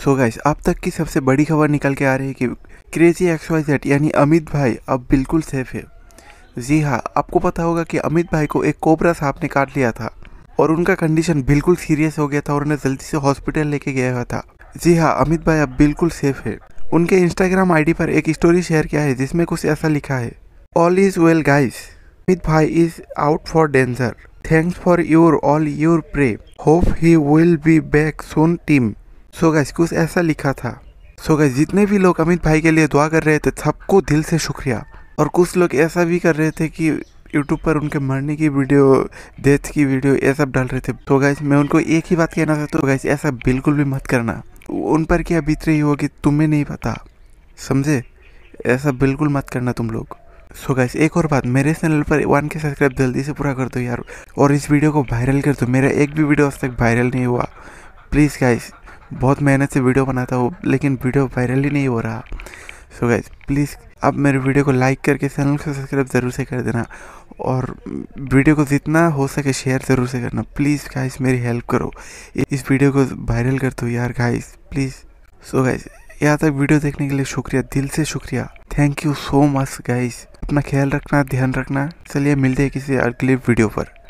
So guys अब तक की सबसे बड़ी खबर निकल के आ रही है कि क्रेजी एक्स वाई जेड यानी अमित भाई अब बिल्कुल सेफ़ है। जी हाँ आपको पता होगा कि अमित भाई को एक कोबरा सांप ने काट लिया था और उनका कंडीशन बिल्कुल सीरियस हो गया था और उन्हें जल्दी से हॉस्पिटल लेके गया हुआ था। जी हाँ अमित भाई अब बिल्कुल सेफ़ है। उनके इंस्टाग्राम आईडी पर एक स्टोरी शेयर किया है जिसमें कुछ ऐसा लिखा है all is well guys Amit भाई is out for danger thanks for your all your pray hope he will be back soon team so guys कुछ ऐसा लिखा था। सो गाइस जितने भी लोग अमित भाई के लिए दुआ कर रहे थे, सबको दिल से शुक्रिया। और कुछ लोग ऐसा भी कर रहे थे कि यूट्यूब पर उनके मरने की वीडियो डेथ की वीडियो, ये सब डाल रहे थे। तो गाइस मैं उनको एक ही बात कहना चाहता हूँ गाइस ऐसा बिल्कुल भी मत करना। उन पर क्या बीत रही होगी, तुम्हें नहीं पता। समझे? ऐसा बिल्कुल मत करना तुम लोग। सो गाइस एक और बात, मेरे चैनल पर वन के सब्सक्राइब जल्दी से पूरा कर दो यार। और इस वीडियो को वायरल कर दो। मेरा एक भी वीडियो आज तक वायरल नहीं हुआ। प्लीज़ गाइस बहुत मेहनत से वीडियो बनाता हूँ, लेकिन वीडियो वायरल ही नहीं हो रहा। सो गाइज़ प्लीज़ आप मेरे वीडियो को लाइक करके चैनल को सब्सक्राइब ज़रूर से कर देना और वीडियो को जितना हो सके शेयर ज़रूर से करना। प्लीज़ गाइस मेरी हेल्प करो। इस वीडियो को वायरल कर दो यार गाइस प्लीज़ सो गाइस यहाँ तक वीडियो देखने के लिए शुक्रिया, दिल से शुक्रिया। Thank you so much guys अपना ख्याल रखना, ध्यान रखना। चलिए मिलते हैं किसी अगले वीडियो पर।